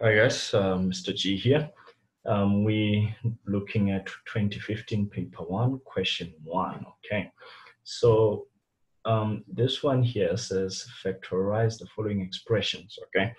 Hi guys, uh, Mr. G here. Um, we looking at 2015 paper one, question one, okay. So um, this one here says factorize the following expressions, okay.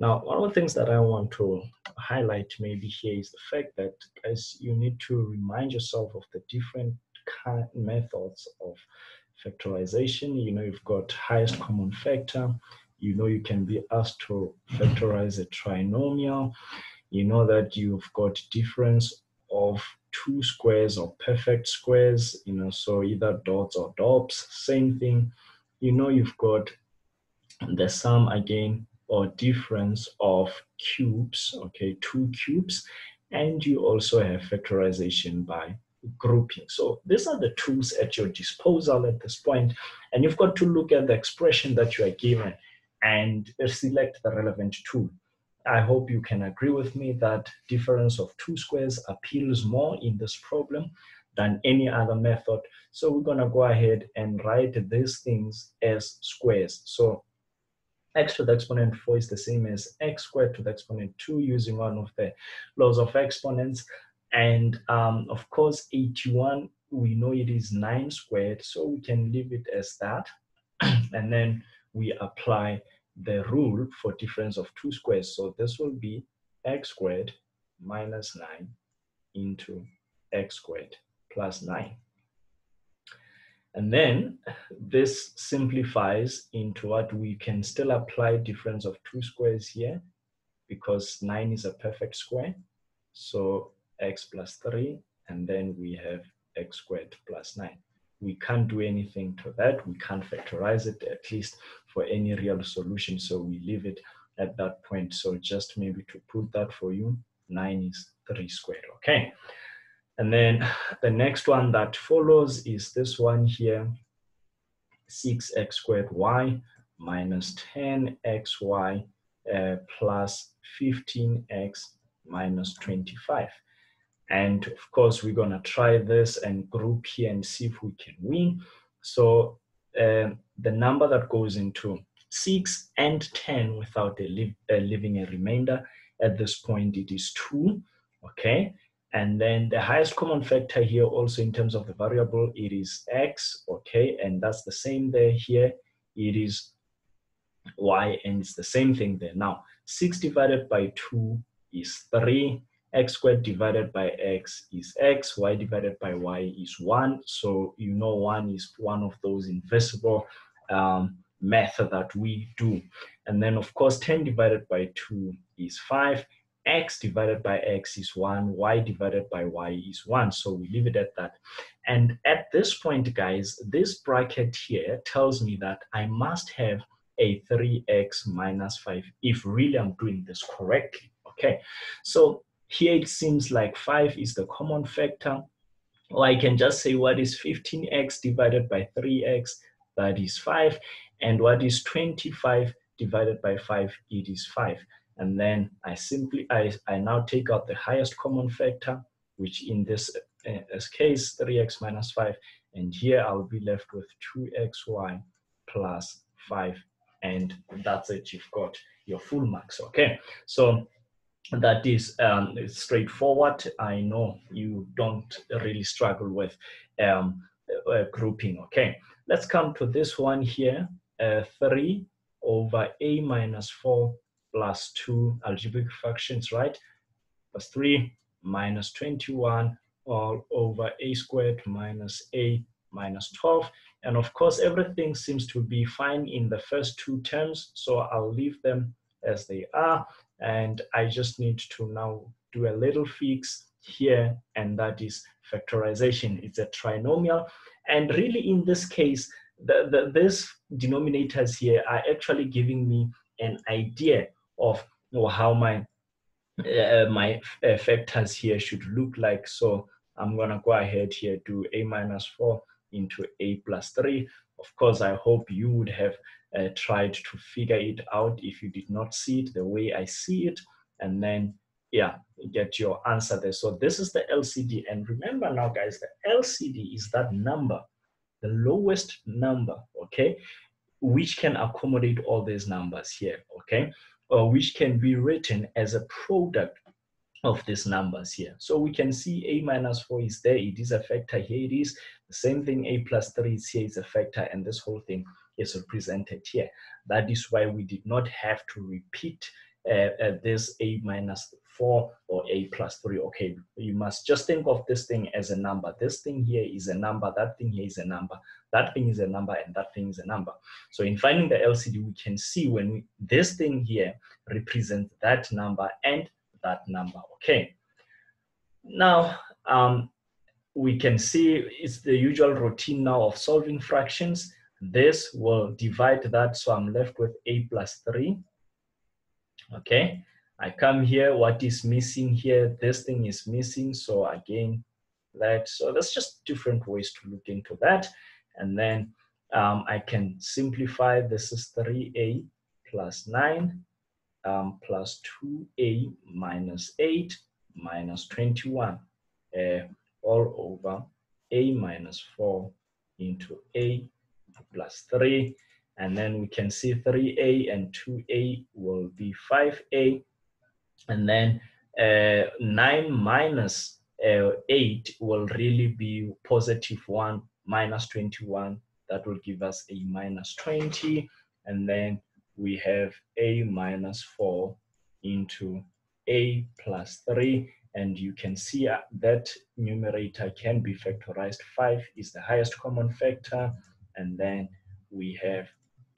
Now, one of the things that I want to highlight maybe here is the fact that as you need to remind yourself of the different methods of factorization. You know, you've got highest common factor, you know you can be asked to factorize a trinomial. You know that you've got difference of two squares or perfect squares, you know, so either dots or dots, same thing. You know you've got the sum again or difference of cubes, okay, two cubes, and you also have factorization by grouping. So these are the tools at your disposal at this point, and you've got to look at the expression that you are given and select the relevant tool. I hope you can agree with me that difference of two squares appeals more in this problem than any other method. So we're gonna go ahead and write these things as squares. So x to the exponent 4 is the same as x squared to the exponent 2 using one of the laws of exponents. And um, of course, 81, we know it is 9 squared, so we can leave it as that. and then we apply the rule for difference of two squares. So this will be x squared minus 9 into x squared plus 9. And then this simplifies into what we can still apply difference of two squares here because 9 is a perfect square. So x plus 3, and then we have x squared plus 9 we can't do anything to that. We can't factorize it, at least for any real solution. So we leave it at that point. So just maybe to put that for you, 9 is 3 squared, okay? And then the next one that follows is this one here, 6x squared y minus 10xy uh, plus 15x minus 25. And of course, we're gonna try this and group here and see if we can win. So uh, the number that goes into six and 10 without a uh, leaving a remainder, at this point it is two, okay? And then the highest common factor here also in terms of the variable, it is x, okay? And that's the same there here, it is y and it's the same thing there. Now, six divided by two is three, x squared divided by x is x, y divided by y is 1. So you know 1 is one of those invisible um, method that we do. And then of course 10 divided by 2 is 5, x divided by x is 1, y divided by y is 1. So we leave it at that. And at this point, guys, this bracket here tells me that I must have a 3x minus 5 if really I'm doing this correctly. Okay, so here it seems like 5 is the common factor. Or I can just say what is 15x divided by 3x, that is 5. And what is 25 divided by 5, it is 5. And then I simply, I, I now take out the highest common factor, which in this, uh, this case, 3x minus 5. And here I'll be left with 2xy plus 5. And that's it, you've got your full marks, okay? So that is um, straightforward. I know you don't really struggle with um, uh, grouping. Okay, let's come to this one here. Uh, 3 over a minus 4 plus 2 algebraic fractions, right? Plus 3 minus 21 all over a squared minus a minus 12. And of course, everything seems to be fine in the first two terms, so I'll leave them as they are. And I just need to now do a little fix here, and that is factorization. It's a trinomial. And really in this case, the, the, this denominators here are actually giving me an idea of how my uh, my uh, factors here should look like. So I'm gonna go ahead here, do a minus four into a plus three. Of course, I hope you would have uh, tried to figure it out if you did not see it the way I see it, and then yeah, get your answer there. So this is the LCD, and remember now, guys, the LCD is that number, the lowest number, okay, which can accommodate all these numbers here, okay. or which can be written as a product of these numbers here. So we can see a minus 4 is there, it is a factor, here it is. The same thing, a plus 3 is here is a factor, and this whole thing is represented here. That is why we did not have to repeat uh, uh, this a minus 4 or a plus 3. Okay, you must just think of this thing as a number. This thing here is a number, that thing here is a number, that thing is a number, and that thing is a number. So in finding the LCD, we can see when we, this thing here represents that number and that number, okay? Now, um, we can see it's the usual routine now of solving fractions. This will divide that, so I'm left with a plus 3. Okay, I come here, what is missing here? This thing is missing, so again, that. So that's just different ways to look into that. And then um, I can simplify, this is 3a plus 9 um, plus 2a minus 8 minus 21 uh, all over a minus 4 into a plus 3. And then we can see 3a and 2a will be 5a. And then uh, 9 minus, uh, 8 will really be positive 1 minus 21. That will give us a minus 20. And then we have a minus 4 into a plus 3 and you can see uh, that numerator can be factorized. 5 is the highest common factor. And then we have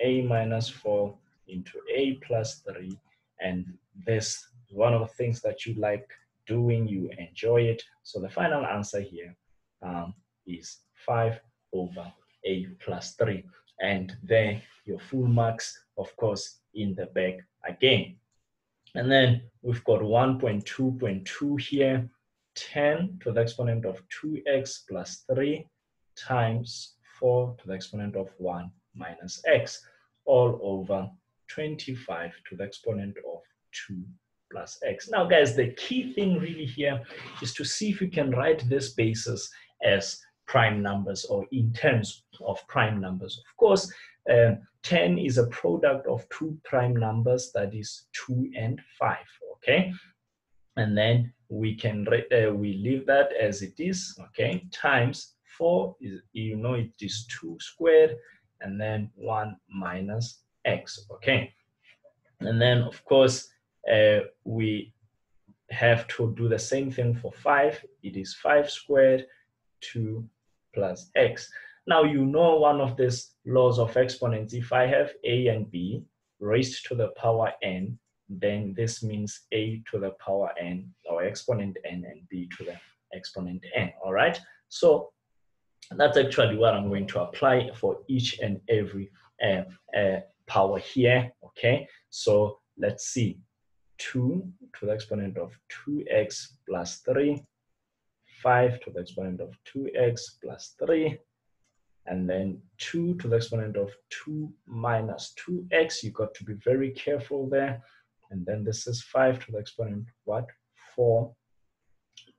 a minus 4 into a plus 3 and this one of the things that you like doing. You enjoy it. So the final answer here um, is 5 over a plus 3 and then your full marks, of course, in the back again. And then we've got 1.2.2 here, 10 to the exponent of 2x plus 3 times 4 to the exponent of 1 minus x, all over 25 to the exponent of 2 plus x. Now, guys, the key thing really here is to see if you can write this basis as prime numbers or in terms of prime numbers. Of course, uh, 10 is a product of two prime numbers, that is 2 and 5, okay? And then we can, uh, we leave that as it is, okay? Times 4, is you know it is 2 squared, and then 1 minus x, okay? And then, of course, uh, we have to do the same thing for 5. It is 5 squared, 2 plus x. Now you know one of these laws of exponents. If I have a and b raised to the power n, then this means a to the power n or exponent n and b to the exponent n, all right? So that's actually what I'm going to apply for each and every uh, uh, power here, okay? So let's see, 2 to the exponent of 2x plus 3 5 to the exponent of 2x plus 3, and then 2 to the exponent of 2 minus 2x. You got to be very careful there. And then this is 5 to the exponent what? 4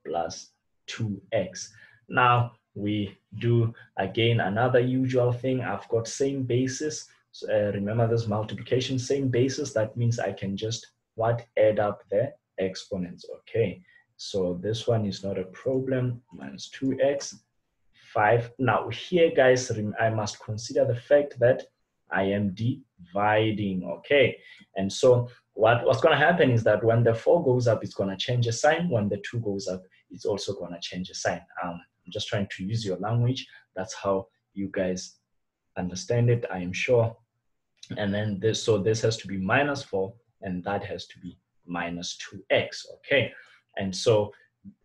plus 2x. Now we do again another usual thing. I've got same basis. So, uh, remember this multiplication, same basis. That means I can just what add up the exponents. Okay. So this one is not a problem, minus 2x, 5. Now here, guys, I must consider the fact that I am dividing, okay? And so what, what's gonna happen is that when the 4 goes up, it's gonna change a sign. When the 2 goes up, it's also gonna change a sign. Um, I'm just trying to use your language. That's how you guys understand it, I am sure. And then this, so this has to be minus 4, and that has to be minus 2x, okay? And so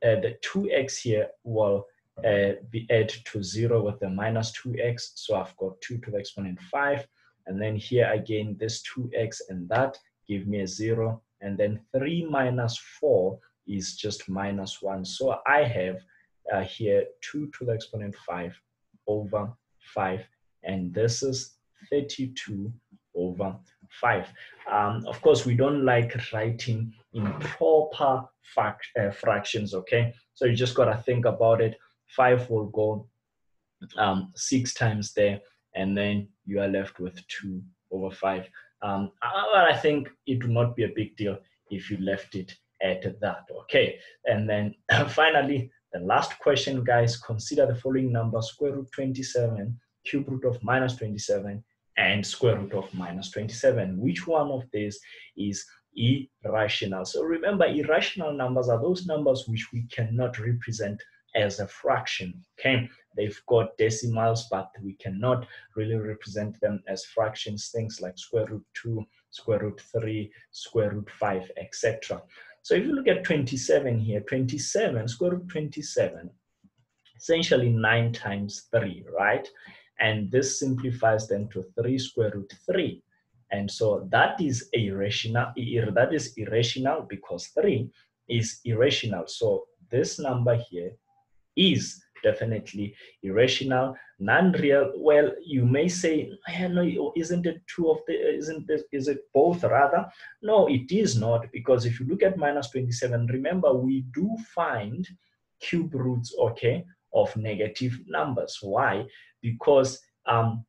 uh, the 2x here will uh, be added to 0 with the minus 2x. So I've got 2 to the exponent 5. And then here again, this 2x and that give me a 0. And then 3 minus 4 is just minus 1. So I have uh, here 2 to the exponent 5 over 5. And this is 32 over 5. Um, of course, we don't like writing in proper fact, uh, fractions, okay? So you just got to think about it. 5 will go um, 6 times there, and then you are left with 2 over 5. Um, I think it would not be a big deal if you left it at that, okay? And then finally, the last question, guys, consider the following numbers, square root 27, cube root of minus 27, and square root of minus 27. Which one of these is irrational? So remember, irrational numbers are those numbers which we cannot represent as a fraction, okay? They've got decimals, but we cannot really represent them as fractions, things like square root 2, square root 3, square root 5, etc. So if you look at 27 here, 27, square root 27, essentially 9 times 3, right? And this simplifies then to 3 square root 3. And so that is irrational, that is irrational because 3 is irrational. So this number here is definitely irrational, non-real. Well, you may say, no, isn't it two of the, isn't this, is it both rather? No, it is not because if you look at minus 27, remember we do find cube roots, okay, of negative numbers. Why? Because um,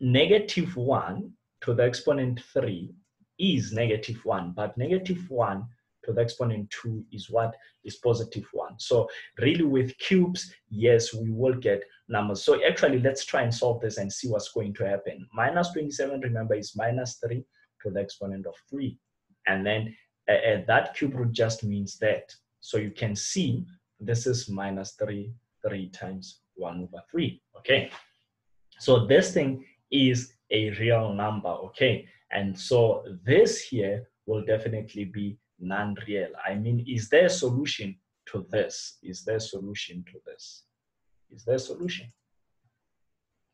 negative one to the exponent three is negative one, but negative one to the exponent 2 is what is positive 1. So really with cubes, yes, we will get numbers. So actually, let's try and solve this and see what's going to happen. Minus 27, remember, is minus 3 to the exponent of 3. And then uh, that cube root just means that. So you can see this is minus 3, 3 times 1 over 3, okay? So this thing is a real number, okay? And so this here will definitely be non-real. I mean, is there a solution to this? Is there a solution to this? Is there a solution?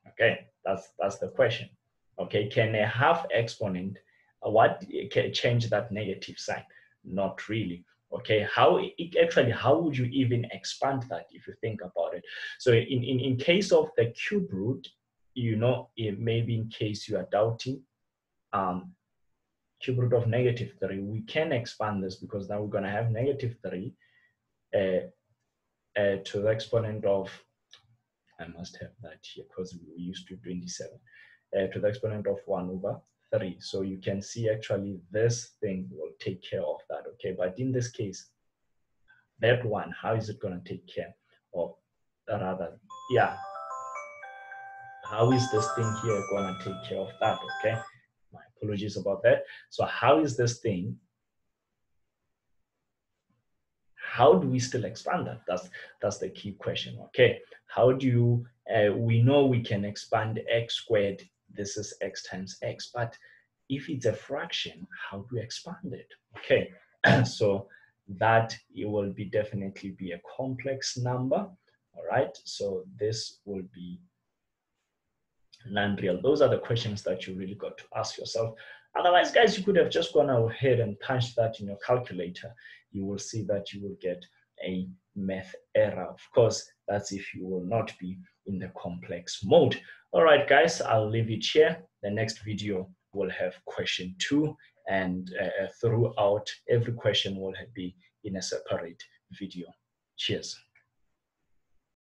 Okay, that's that's the question. Okay, can a half exponent uh, what can change that negative sign? Not really. Okay, how actually how would you even expand that if you think about it? So in in, in case of the cube root, you know, it maybe in case you are doubting, um, cube root of negative 3, we can expand this because now we're going to have negative 3 uh, uh, to the exponent of, I must have that here because we used to 27, uh, to the exponent of 1 over 3. So you can see actually this thing will take care of that, okay? But in this case, that one, how is it going to take care of, rather, yeah, how is this thing here going to take care of that, okay? Apologies about that. So how is this thing? How do we still expand that? That's, that's the key question, okay? How do you, uh, we know we can expand x squared, this is x times x, but if it's a fraction, how do we expand it? Okay, so that it will be definitely be a complex number, all right? So this will be non-real? Those are the questions that you really got to ask yourself. Otherwise, guys, you could have just gone ahead and punched that in your calculator. You will see that you will get a math error. Of course, that's if you will not be in the complex mode. All right, guys, I'll leave it here. The next video will have question two and uh, throughout every question will be in a separate video. Cheers.